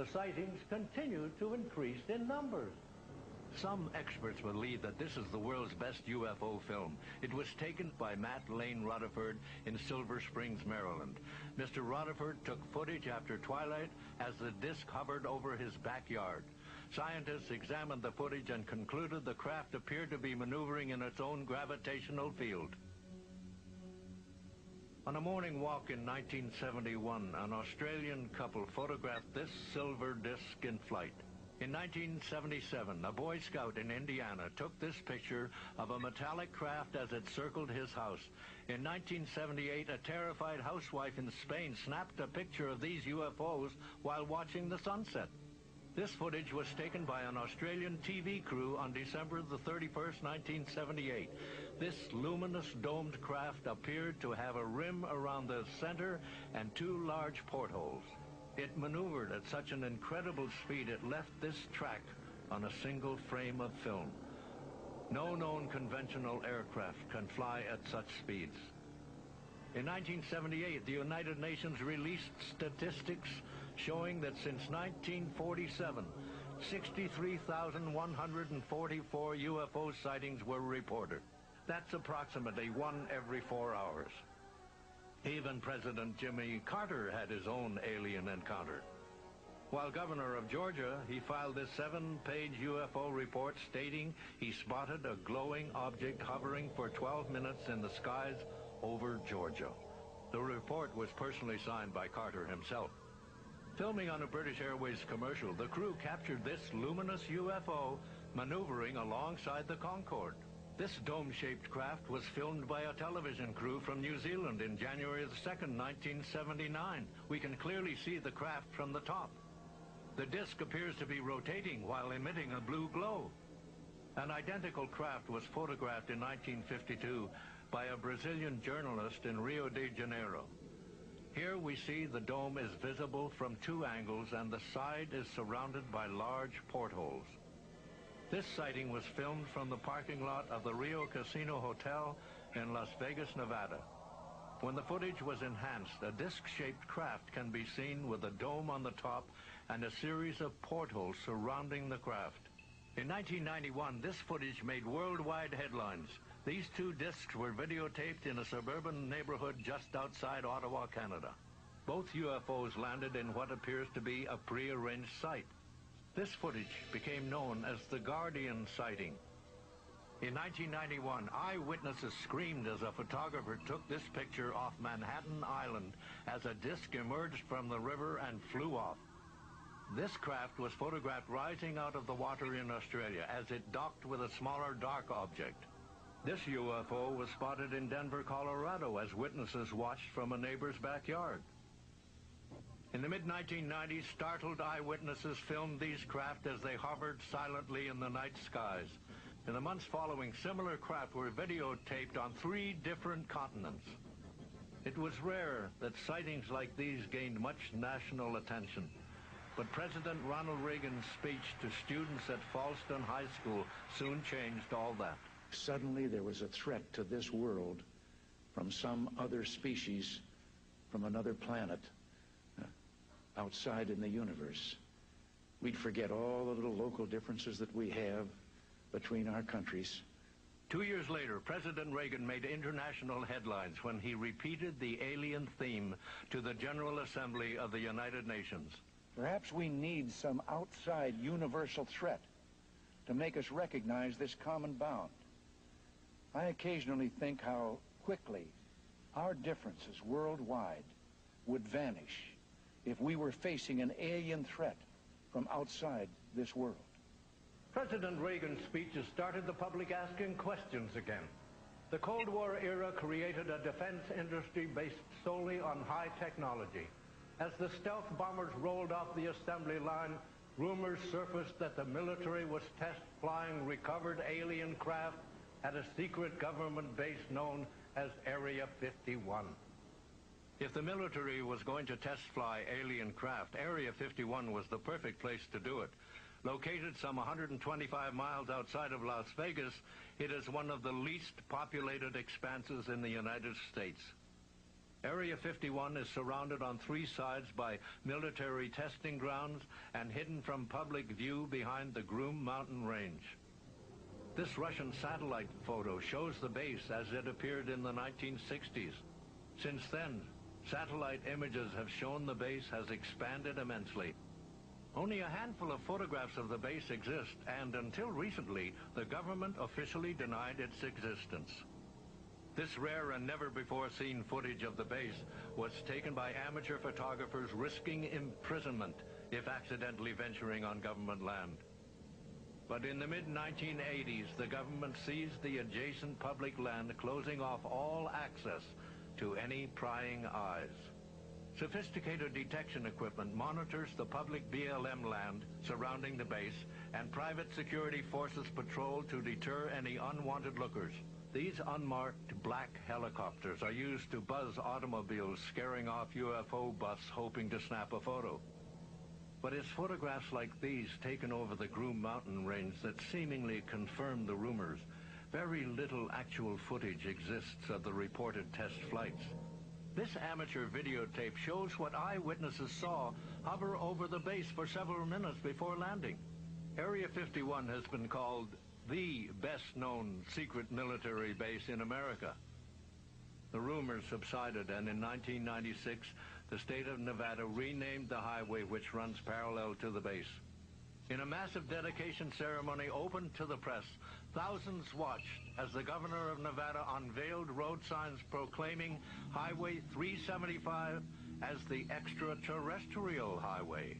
the sightings continue to increase in numbers. Some experts believe that this is the world's best UFO film. It was taken by Matt Lane Rutherford in Silver Springs, Maryland. Mr. Rutherford took footage after twilight as the disc hovered over his backyard. Scientists examined the footage and concluded the craft appeared to be maneuvering in its own gravitational field. On a morning walk in 1971, an Australian couple photographed this silver disc in flight. In 1977, a Boy Scout in Indiana took this picture of a metallic craft as it circled his house. In 1978, a terrified housewife in Spain snapped a picture of these UFOs while watching the sunset. This footage was taken by an Australian TV crew on December the 31st, 1978. This luminous domed craft appeared to have a rim around the center and two large portholes. It maneuvered at such an incredible speed it left this track on a single frame of film. No known conventional aircraft can fly at such speeds. In 1978, the United Nations released statistics showing that since 1947, 63,144 UFO sightings were reported. That's approximately one every four hours. Even President Jimmy Carter had his own alien encounter. While governor of Georgia, he filed this seven-page UFO report stating he spotted a glowing object hovering for 12 minutes in the skies over Georgia. The report was personally signed by Carter himself. Filming on a British Airways commercial, the crew captured this luminous UFO maneuvering alongside the Concorde. This dome-shaped craft was filmed by a television crew from New Zealand in January 2, 1979. We can clearly see the craft from the top. The disc appears to be rotating while emitting a blue glow. An identical craft was photographed in 1952 by a Brazilian journalist in Rio de Janeiro. Here we see the dome is visible from two angles and the side is surrounded by large portholes. This sighting was filmed from the parking lot of the Rio Casino Hotel in Las Vegas, Nevada. When the footage was enhanced, a disc-shaped craft can be seen with a dome on the top and a series of portholes surrounding the craft. In 1991, this footage made worldwide headlines. These two discs were videotaped in a suburban neighborhood just outside Ottawa, Canada. Both UFOs landed in what appears to be a prearranged site. This footage became known as the Guardian sighting. In 1991, eyewitnesses screamed as a photographer took this picture off Manhattan Island as a disc emerged from the river and flew off. This craft was photographed rising out of the water in Australia as it docked with a smaller dark object. This UFO was spotted in Denver, Colorado as witnesses watched from a neighbor's backyard. In the mid-1990s, startled eyewitnesses filmed these craft as they hovered silently in the night skies. In the months following, similar craft were videotaped on three different continents. It was rare that sightings like these gained much national attention. But President Ronald Reagan's speech to students at Fallston High School soon changed all that. Suddenly there was a threat to this world from some other species from another planet uh, outside in the universe. We'd forget all the little local differences that we have between our countries. Two years later, President Reagan made international headlines when he repeated the alien theme to the General Assembly of the United Nations. Perhaps we need some outside universal threat to make us recognize this common bound. I occasionally think how quickly our differences worldwide would vanish if we were facing an alien threat from outside this world. President Reagan's speeches started the public asking questions again. The Cold War era created a defense industry based solely on high technology. As the stealth bombers rolled off the assembly line, rumors surfaced that the military was test flying recovered alien craft at a secret government base known as Area 51. If the military was going to test fly alien craft, Area 51 was the perfect place to do it. Located some 125 miles outside of Las Vegas, it is one of the least populated expanses in the United States. Area 51 is surrounded on three sides by military testing grounds and hidden from public view behind the Groom Mountain Range. This Russian satellite photo shows the base as it appeared in the 1960s. Since then, satellite images have shown the base has expanded immensely. Only a handful of photographs of the base exist, and until recently, the government officially denied its existence. This rare and never-before-seen footage of the base was taken by amateur photographers risking imprisonment if accidentally venturing on government land. But in the mid-1980s, the government seized the adjacent public land, closing off all access to any prying eyes. Sophisticated detection equipment monitors the public BLM land surrounding the base, and private security forces patrol to deter any unwanted lookers. These unmarked black helicopters are used to buzz automobiles scaring off UFO busts hoping to snap a photo. But it's photographs like these taken over the Groom Mountain range that seemingly confirm the rumors. Very little actual footage exists of the reported test flights. This amateur videotape shows what eyewitnesses saw hover over the base for several minutes before landing. Area 51 has been called the best-known secret military base in America. The rumors subsided, and in 1996, the state of Nevada renamed the highway which runs parallel to the base. In a massive dedication ceremony open to the press, thousands watched as the governor of Nevada unveiled road signs proclaiming Highway 375 as the extraterrestrial highway.